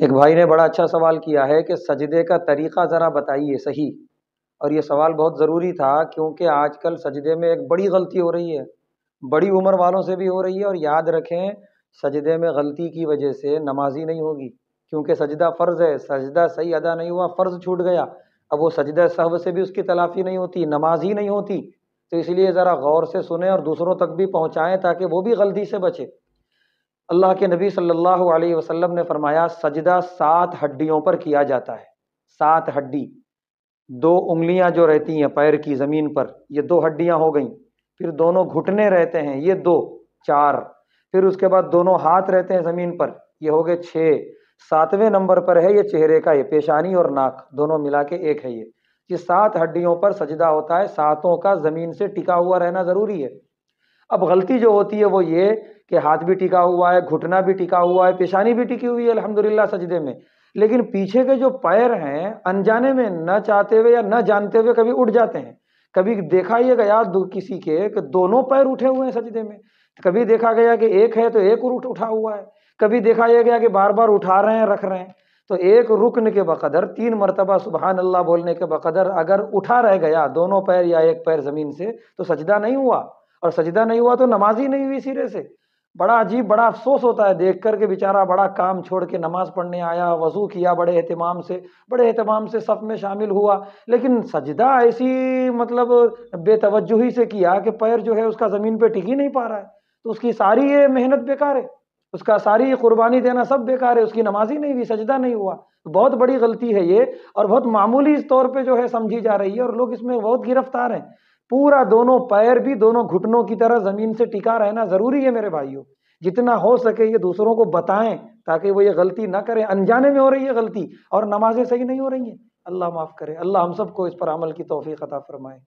एक भाई ने बड़ा अच्छा सवाल किया है कि सजदे का तरीक़ा ज़रा बताइए सही और ये सवाल बहुत ज़रूरी था क्योंकि आजकल सजदे में एक बड़ी गलती हो रही है बड़ी उम्र वालों से भी हो रही है और याद रखें सजदे में गलती की वजह से नमाजी नहीं होगी क्योंकि सजदा फ़र्ज़ है सजदा सही अदा नहीं हुआ फ़र्ज़ छूट गया अब वो सजदा सहव से भी उसकी तलाफ़ी नहीं होती नमाज ही नहीं होती तो इसलिए ज़रा गौर से सुने और दूसरों तक भी पहुँचाएँ ताकि वो भी गलती से बचे। अल्लाह के नबी सल्लल्लाहु अलैहि वसल्लम ने फरमाया, सजदा सात हड्डियों पर किया जाता है। सात हड्डी। दो उंगलियाँ जो रहती हैं पैर की ज़मीन पर, ये दो हड्डियाँ हो गई। फिर दोनों घुटने रहते हैं, ये दो, चार। फिर उसके बाद दोनों हाथ रहते हैं ज़मीन पर, ये हो गए छः सातवें नंबर पर है ये चेहरे का, ये पेशानी और नाक, दोनों मिला के एक है ये। ये सात हड्डियों पर सजदा होता है, सातों का ज़मीन से टिका हुआ रहना ज़रूरी है। अब गलती जो होती है वो ये कि हाथ भी टिका हुआ है, घुटना भी टिका हुआ है, पेशानी भी टिकी हुई है, अल्हम्दुलिल्लाह सजदे में। लेकिन पीछे के जो पैर हैं, अनजाने में न चाहते हुए या न जानते हुए कभी उठ जाते हैं। कभी देखा ये गया किसी के कि दोनों पैर उठे हुए हैं सजदे में। कभी देखा गया कि एक है तो एक उठा हुआ है। कभी देखा यह गया कि बार बार उठा रहे हैं, रख रहे हैं। तो एक रुकन के बकदर, तीन मरतबा सुबहान अल्लाह बोलने के बकदर अगर उठा रह गया दोनों पैर या एक पैर ज़मीन से तो सजदा नहीं हुआ। और सजदा नहीं हुआ तो नमाज़ ही नहीं हुई सिरे से। बड़ा अजीब, बड़ा अफसोस होता है देख कर के बेचारा बड़ा काम छोड़ के नमाज़ पढ़ने आया, वज़ू किया बड़े अहतमाम से, बड़े अहतमाम से सब में शामिल हुआ। लेकिन सजदा ऐसी मतलब बेतवजही से किया कि पैर जो है उसका ज़मीन पर टिक ही नहीं पा रहा है। तो उसकी सारी ये मेहनत बेकार है। उसका सारी कुर्बानी देना सब बेकार है, उसकी नमाज़ ही नहीं हुई, सजदा नहीं हुआ। तो बहुत बड़ी गलती है ये, और बहुत मामूली इस तौर पे जो है समझी जा रही है, और लोग इसमें बहुत गिरफ़्तार हैं। पूरा दोनों पैर भी दोनों घुटनों की तरह ज़मीन से टिका रहना ज़रूरी है मेरे भाइयों। जितना हो सके ये दूसरों को बताएँ, ताकि वो ये गलती ना करें। अनजाने में हो रही है गलती, और नमाजें सही नहीं हो रही हैं। अल्लाह माफ़ करे। अल्लाह हम सबको इस पर अमल की तोफ़ी अता फरमाए।